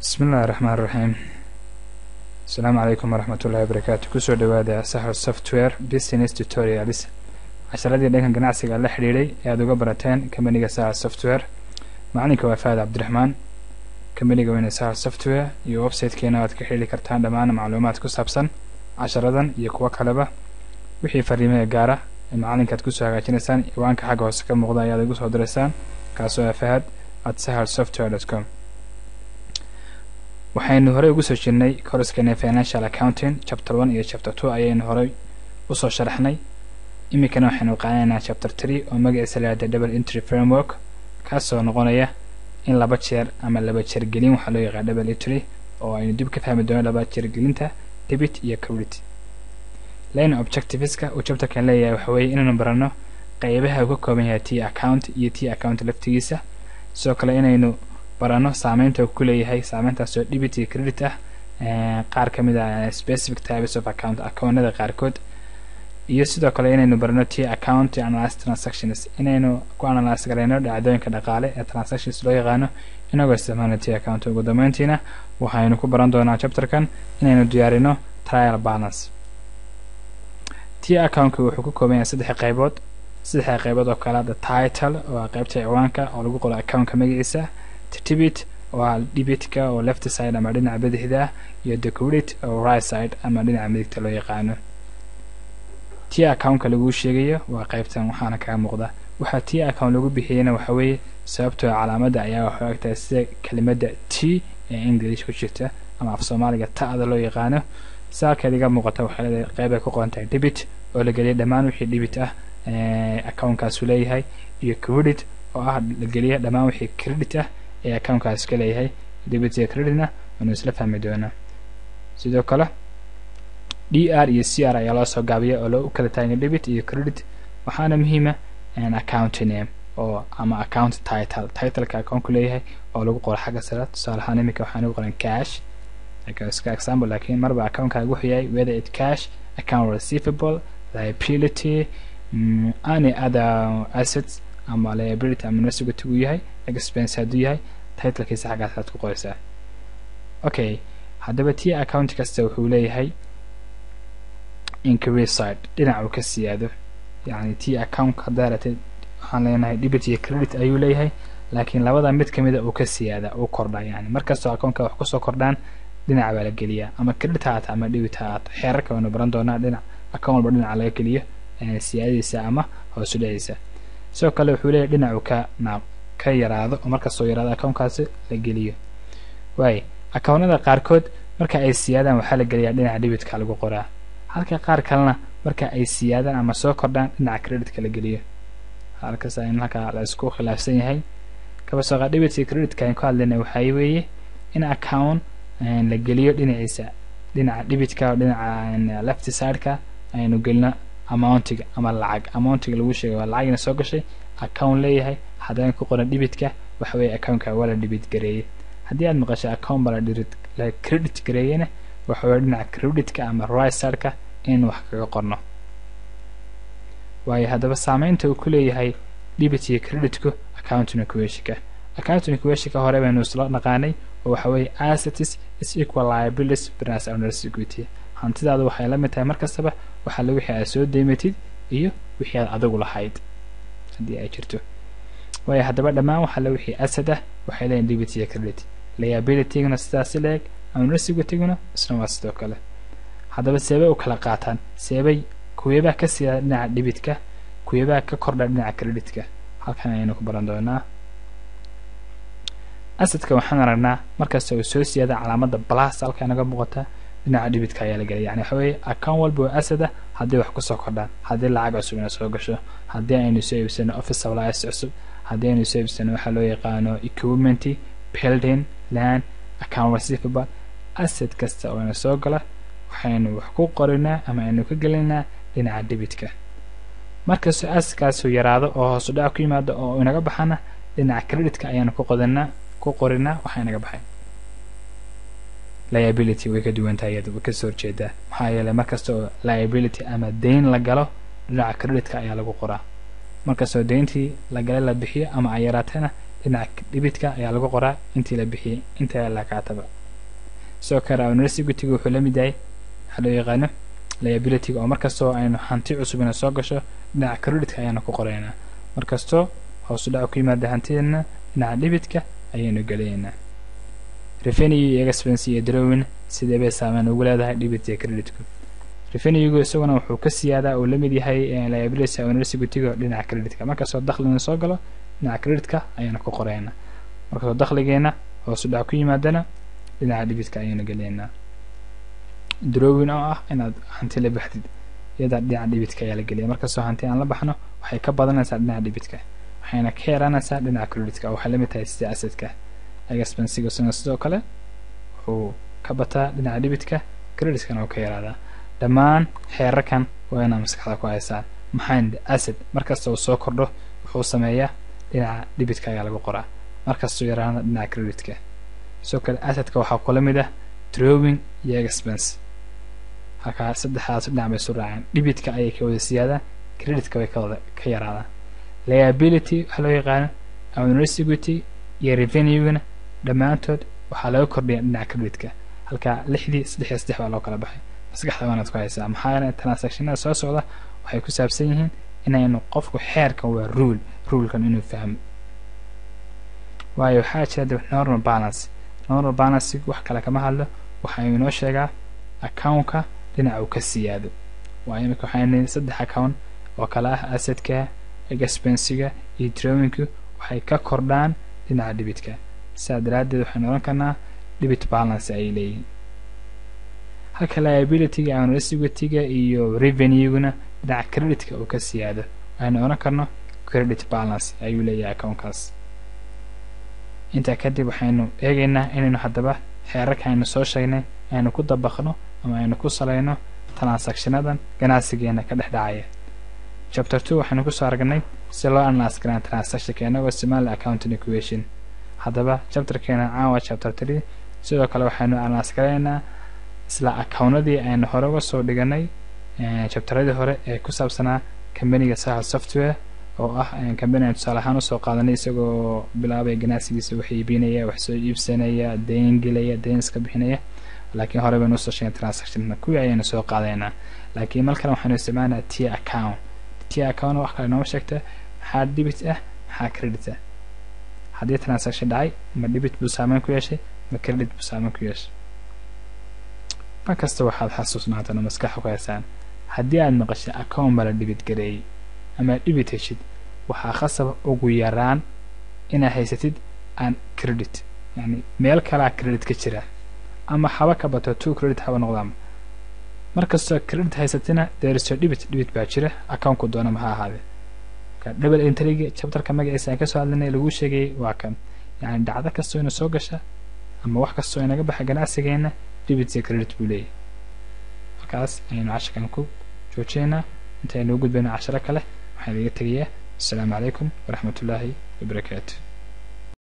bismi illahi raxmaan raxiim asalaamu calaykum waraxmat ullahi wabarakaatu ku soo dhawaada saxo software business tutorials. Casharadii dhankan ganacsiga la xidhiidhay ee aada uga barateen kambaniga saxa software. Macalinka waa faad cabdiraxmaan kambaniga weyne saxa software iyo websitekeena aad ka xidhiiri kartaan dhammaan macluumaad ku saabsan casharadan iyo kuwo kaleba. Wixii fariimaha gaara ee macalinkaad ku soo hagaajinaysaan ciwaanka xagga hoose ka muuqda ayaad igu soo diraysaan. Kaasoo ah fahad at sahal software dot com waxaynu horey ugu soo jirnay koraskeena financial accounting chapter one iyo chapter two ayaynu horey u soo sharaxnay. Iminkana waxaynu qaadanaynaa chapter three oo magaciisa lahahda double entry framework kaasoo noqonaya in laba jeer ama laba jeergelin waxaa loo yaqaan double entry oo aynu dib ka fahmi doono laba jeergelinta debit iyo credit. Line objectiveska uu chapterkan leeyahay waxa weeye inaynu barano qeybaha uu ka kooban yahay t account iyo t account laftigiisa sidoo kale inaynu barano saameynta uu ku leeyahay saameyntaasoo debit iyo credit ah qaar ka mid ah specific types of account akoonada qaarkood. Iyo sidoo kale inaynu barano t account analyze transactions inaynu ku analyze garayno dhacdooyinka dhaqaale ee transactions loo yaqaano. Inagoo isticmaalno t account ugu dambeyntiina waxaynu ku baran doonaa chapterkan inaynu diyaarino trial balance. T accountka wuxuu ku kooban yahay saddex qaybood. Saddexda qaybood oo kale the title oo qaybta ciwaanka oo lagu qoro accountka magaciisa tdebit oo ah debitka oo left side ama dhinaca bidixda ah iyo credit oo right side ama dhinaca midigta loo yaqaano. T accountka laguu sheegayo waa qaybtan waxaana kaga muuqda. Waxaa t account lagu bixiyeyna waxa weeye sababtoo calaamadda ayaa waxay ogtahay sida kelimada t ee english ku jirta ama af soomaaliga ta'da loo yaqaano. Saalkeed iga muuqata waxay qeybay ku qoran tahay debit oo la geliyay dhammaan wixii debit ah accountkaasuu leeyahay iyo credit oo ah la geliya dhammaan wixii credit ah ee accountkaas ka leeyahay debit iyo creditna waanu isla fahmi doonaa. Sidoo kale d r iyo c r ayaa loo soo gaabiya oo loo kala taagay debit iyo credit waxaana muhiima account name oo ama account title titleka accountku leeyahay oo lagu qoro xagga sare. Tusaale ahaan iminka waxaan ugu qoran cash iska example laakiin marba accountkaaga wuxuu yahay whether it cash account receivable liability mm, any other assets ama liability ama nasigat uu yahay expense hadduu yahay titlekiisa xaggaas aad ku qoraysaa okay. haddaba t account kasta wuxuu leeyahay increase side dhinac uu ka siyaado yacni t account haddaa ratay waxaan leenahay debit iyo credit ayuu leeyahay laakiin labada mid kamida uu ka siyaada uu kordha yani markastoo accountka wax ku soo kordhaan dhinaca baa la geliyaa ama credit ha aata ama debit ha aato xeerarka waynu baran doonaa dhinac account walba dhinaca laga geliyo siyaadadiisa ama hoosu dhiciisa sidoo kale wuxuu leeyahay dhinacu ka naaq ka yaraado oo markastoo yaraado accountkaasi la geliyo. Waaye accountnada qaarkood marka ay siyaadaan waxaa la geliyaa dhinaca debitka lagu qoraa. Halka qaar kalena marka ay siyaadaan ama soo kordhaan dhinaca creditka la geliyo. Halkaas in halkaa la isku khilaafsan yahay. Kabasooqa debitka creditka aan ku hadlayna waxaa weeye in account la geliyo dhinaciisa. Dhinaca debitka dhinaca left sideka aynu gelino amountiga ama lacag. Amountiga lagu sheegay waa lacagina soo gashay account leeyahay haddana ku qoran debitka waxa weeye accountka waa la debit gareeyey. Haddii aad maqashay account ba la credit gareeyena waxa weye dhinaca creditka ama sideka in wax kaga qorno. Waayo haddaba saameynta uu ku leeyahay debit iyo creditku accounting equationka accounting equationka hore baynu isla dhaqaanay oo waxa weeye assets is equal liabilities plus owners equity hantidaadu waxay la mid tahay mar kastaba waxa la wixii aad soo deymatid iyo wixii aad adigu lahayd. Haddii ay jirto waayo haddaba dhammaan waxa la wixii asad ah waxay leeyihiin debit iyo credit liabilityguna sidaasi la eg owners equityguna isna waa sidoo kale. Haddaba seebay u kala qaataan. Seebay kuweebaa ka siyaada dhinaca debitka kuweebaa ka kordha dhinaca creditka halkan ayaynu ku baran doonaa. Asadka waxaan aragnaa markasta uu soo siyaada calaamada blas halka inaga muuqata dhinaca debitka ayaa la gelay yani waxa weeye account walba oo asada haddii wax ku soo kordhaan haddii lacag cusub ina soo gasho haddii aynu soo iibsano office supplies cusub haddii aynu soo iibsano waxaa loo yaqaano equipment building land account receivable asad kasta oo ina soo gala waxaynu wax ku qorinaa ama aynu ka gelinaa dhinaca debitka. Markastoo asadkaasu yaraado oo hoosu dhac ku yimaado oo inaga baxana dhinaca creditka ayaanu ku qodanaa ku qorinaa waxaa inaga baxay. Liability way ka duwantahay iyada way ka soo horjeedaa. Maxaa yeelay markasta oo liability ama dayn la galo dhinaca creditka ayaa lagu qoraa markastoo dayntii la galay la bixiyo ama ay yaraatana dhinaca dhibitka ayaa lagu qoraa intii la bixiyey inta la kaataba. Sidoo kale universitygu wuxuu la mid yahay waxaa loo yaqaano liabilityga oo markastoo aynu hanti cusub ina soo gasho dhinaca creditka ayaanu ku qoraynaa markastoo hoosu dhac ku yimaada hantideena dhinaca dhibitka ayaynu gelaynaa revenue iyo expense iyo drawin sidee bay saameyn ugu leedahay dhibit iyo creditku revenuegu isaguna wuxuu ka siyaadaa uu la mid yahay liability universityga dhinaca creditka. Markastoo dakhligana soo galo dhinaca creditka ayaanu ku qoraynaa markastoo dakhligeena hoosu dhac ku yimaadana dhinaca dhibitka ayaynu gelaynaa drowin oo ah inaad hanti la baxdid iyada dhinaca dhibitka ayaa la geliya markastoo hanti aan la baxno waxay ka badanaysaa dhinaca dhibitka waxayna ka yaraanaysaa dhinaca creditka. Oo waxay la mid tahay sida asadka expensiga sidoo kale wuxuu ka bataa dhinaca dhibitka creditkana ka yaraadaa dhammaan xeerarkan waa inaa maskaxda ku haysaan maxayn asad markasta uu soo kordho wuxuu sameeyaa dhinaca dhibitka ayaa lagu qoraa. Markastuu yaraana dhinaca creditka sidoo kale asadka waxaa kula mid ah drowing iyo expense. Halkaa saddexdaas dhinac bay isu raaceen. Dhibitka ayay ka wada siyaadaan creditka way ka wada ka yaraadaan. Liability waxaa loo yaqaano university iyo revenueguna dhammaantood waxaa laga kordhiya dhinaca creditka halkaa lixdii saddex iyo saddex baa loo kala baxay maskaxda waanaad ku haysaa. Maxaa transactionada soo socda? Waxay ku saabsan yihiin inaynu qofku xeerkan waa rule rulekan inuu fahmo. Waayo waxaa jira de normal balance. Normal balance wax kale kama hadlo. Waxaa inoo sheegaa accountka dhinaca uu ka siyaado. Waayo imika waxaan saddex account oo kale ah asadka expensiga iyo drawingku waxay ka kordhaan dhinaca dhibitka sidaa daraaddeed waxaynu odhan karnaa dhibit balance ay leeyihiin halka liabilityga universityga iyo revenueguna dhinaca creditka uu ka siyaado. Waxaynu odhan karno credit balance ayuu leeyahay accountkaas. Intaa kadib waxaynu eegaynaa inaynu haddaba xeerarka aynu soo sheegnay aynu ku dabaqno ama aynu ku salayno transactionadan ganacsigeena ka dhex dhacaya. Chapter two waxaynu ku soo aragnay si loo analyse karaan transactionka inagoo isticmaala accounting equation haddaba chapterkeena caawa chapter three. Sidoo kale waxaynu analyse garaynaa isla accountadii aynu hore uga soo dhiganay chapteradii hore ee ku saabsanaa companiga saha software oo ah company aan tusaale ahaan u soo qaadanay isagoo bilaabay ganacsigiisa wax iibinaya wax soo iibsanaya dayn gelaya dayn iska bixinaya. Laakiin hore baynu u soo sheegay transaction kuwii ayaynu soo qaadaynaa laakiin markale waxaynu isticmaalnaa t account. T account wax kale nooma sheegta. Maxaa debit ah? Maxaa credit ah? Haddii transaction dhacay ma debit buu saameyn ku yeeshay? Ma credit buu saameyn ku yeeshay mar kasta waxaad xasuusnaataan oo maskaxa ku haysaan haddii aad maqashay account baa la debit gareeyey ama dhibit heshid waxaa khasaba ugu yaraan inaad haysatid aan credit. Yani meel kalaa credit ka jira ama haba ka bato two credit haba noqdaama markastoo credit haysatina deeriso dhibit dhibit baa jira accountku doonama ha ahaadee? Double entryga chapterka magaciisa aan ka soo hadlinay laguu sheegayay waa kan. Yani dhacdo kastoo ina soo gasha ama wax kastoo inaga baxa ganacsigeena iyo credit buu leeyahy markaas ayaynu casharkan ku joojineynaa inta aynu u gudbayno casharo kale waxaan idiga tegayaa. Asalaamu calaykum waraxmat ullaahi wabarakaatu